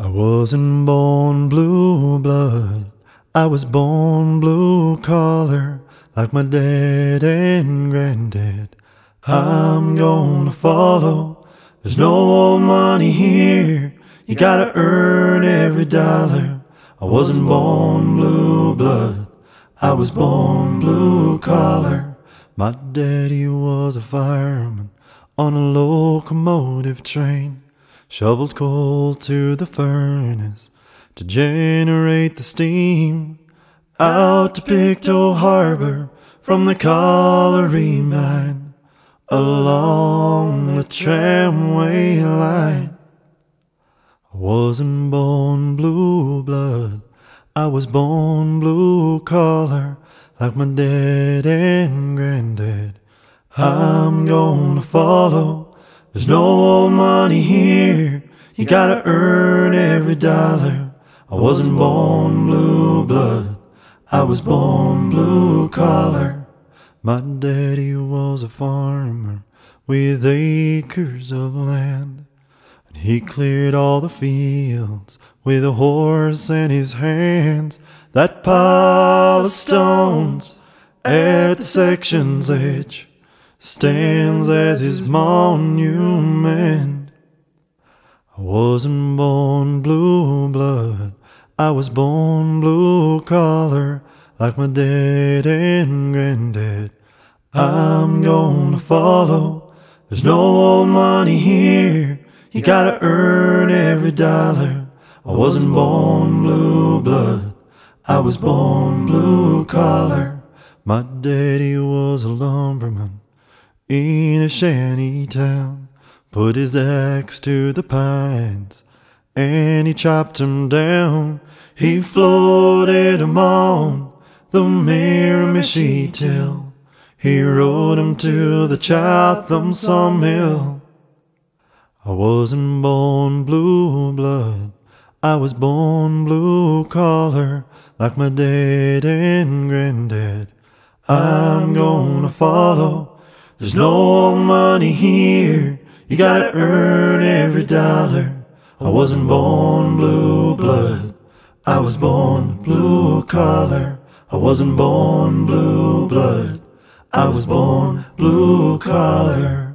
I wasn't born blue blood, I was born blue collar, like my dad and granddad. I'm gonna follow. There's no money here, you gotta earn every dollar. I wasn't born blue blood, I was born blue collar. My daddy was a fireman on a locomotive train. Shoveled coal to the furnace to generate the steam. Out to Pictou Harbor from the colliery mine. Along the tramway line. I wasn't born blue blood, I was born blue collar, like my dad and granddad. I'm gonna follow there's no money here, you gotta earn every dollar. I wasn't born blue blood, I was born blue collar. My daddy was a farmer with acres of land. And he cleared all the fields with a horse in his hands. That pile of stones at the section's edge stands as his monument. I wasn't born blue blood, I was born blue collar, like my dad and granddad. I'm gonna follow. There's no old money here, you gotta earn every dollar. I wasn't born blue blood, I was born blue collar. My daddy was a lumberman in a shanty town, put his axe to the pines, and he chopped 'em down. He floated 'em on the Miramichi till he rode 'em to the Chatham sawmill. I wasn't born blue blood, I was born blue collar, like my dad and granddad. I'm gonna follow there's no money here, you gotta earn every dollar. I wasn't born blue blood, I was born blue collar. I wasn't born blue blood, I was born blue collar.